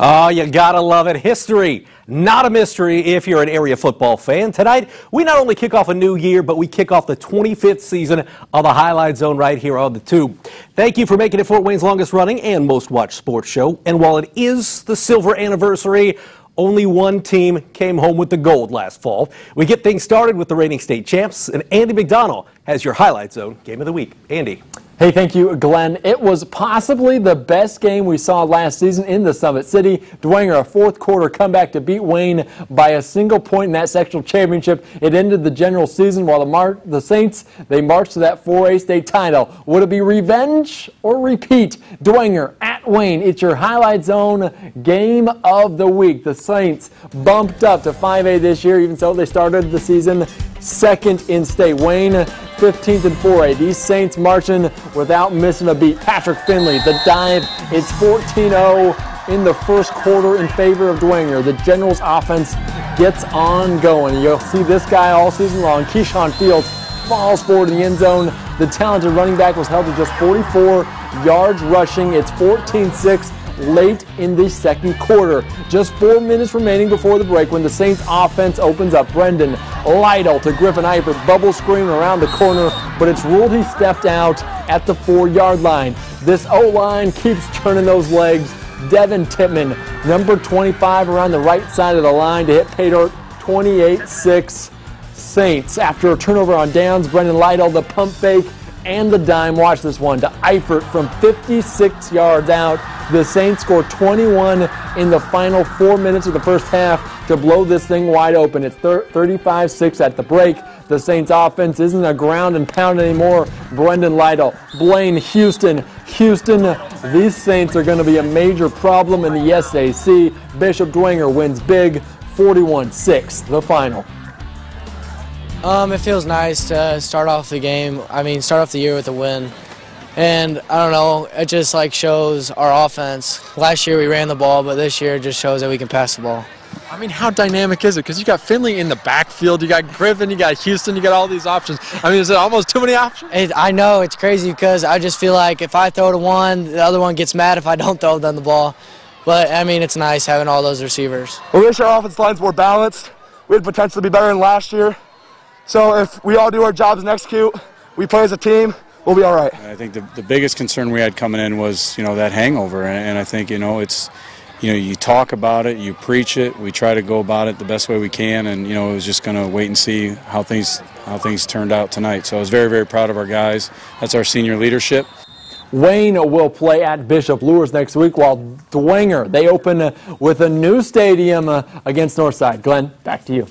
Oh, you gotta love it. History, not a mystery if you're an area football fan. Tonight, we not only kick off a new year, but we kick off the 25th season of the Highlight Zone right here on the Tube. Thank you for making it Fort Wayne's longest running and most watched sports show. And while it is the silver anniversary, only one team came home with the gold last fall. We get things started with the reigning state champs, and Andy McDonald has your Highlight Zone game of the week. Andy. Hey, thank you, Glenn. It was possibly the best game we saw last season in the Summit City. Dwenger, a fourth quarter comeback to beat Wayne by a single point in that sectional championship. It ended the general season while the, the Saints, they marched to that 4A state title. Would it be revenge or repeat? Dwenger at Wayne, it's your highlight zone game of the week. The Saints bumped up to 5A this year, even so they started the season second in state. Wayne 15th and 4A. These Saints marching without missing a beat. Patrick Finley, the dive. It's 14-0 in the first quarter in favor of Dwenger. The Generals offense gets on going. You'll see this guy all season long. Keyshawn Fields falls forward in the end zone. The talented running back was held to just 44 yards rushing. It's 14-6 late in the second quarter. Just four minutes remaining before the break when the Saints offense opens up. Brendan Lytle to Griffin Eifert, bubble screen around the corner, but it's ruled he stepped out at the four-yard line. This O-line keeps turning those legs. Devin Tippman, number 25 around the right side of the line to hit pay dirt 28-6 Saints. After a turnover on downs, Brendan Lytle, the pump fake, and the dime. Watch this one to Eifert from 56 yards out. The Saints score 21 in the final four minutes of the first half to blow this thing wide open. It's 35 6 at the break. The Saints offense isn't a ground and pound anymore. Brendan Lytle, Blaine Houston. Houston, these Saints are going to be a major problem in the SAC. Bishop Dwenger wins big 41 6, the final. Um, it feels nice to start off the game. I mean, start off the year with a win. And I don't know, it just like shows our offense. Last year we ran the ball, but this year it just shows that we can pass the ball. I mean, how dynamic is it? Because you got Finley in the backfield, you got Griffin, you got Houston, you got all these options. I mean, is it almost too many options? It, I know it's crazy because I just feel like if I throw to one, the other one gets mad if I don't throw them the ball. But I mean, it's nice having all those receivers. We wish our offense line's more balanced. We'd potentially be better than last year. So if we all do our jobs and execute, we play as a team, we'll be all right. I think the, the biggest concern we had coming in was, you know, that hangover. And, and I think, you know, it's, you know, you talk about it, you preach it, we try to go about it the best way we can, and you know, it was just going to wait and see how things how things turned out tonight. So I was very very proud of our guys. That's our senior leadership. Wayne will play at Bishop Luers next week, while Dwenger, they open with a new stadium uh, against Northside. Glenn, back to you.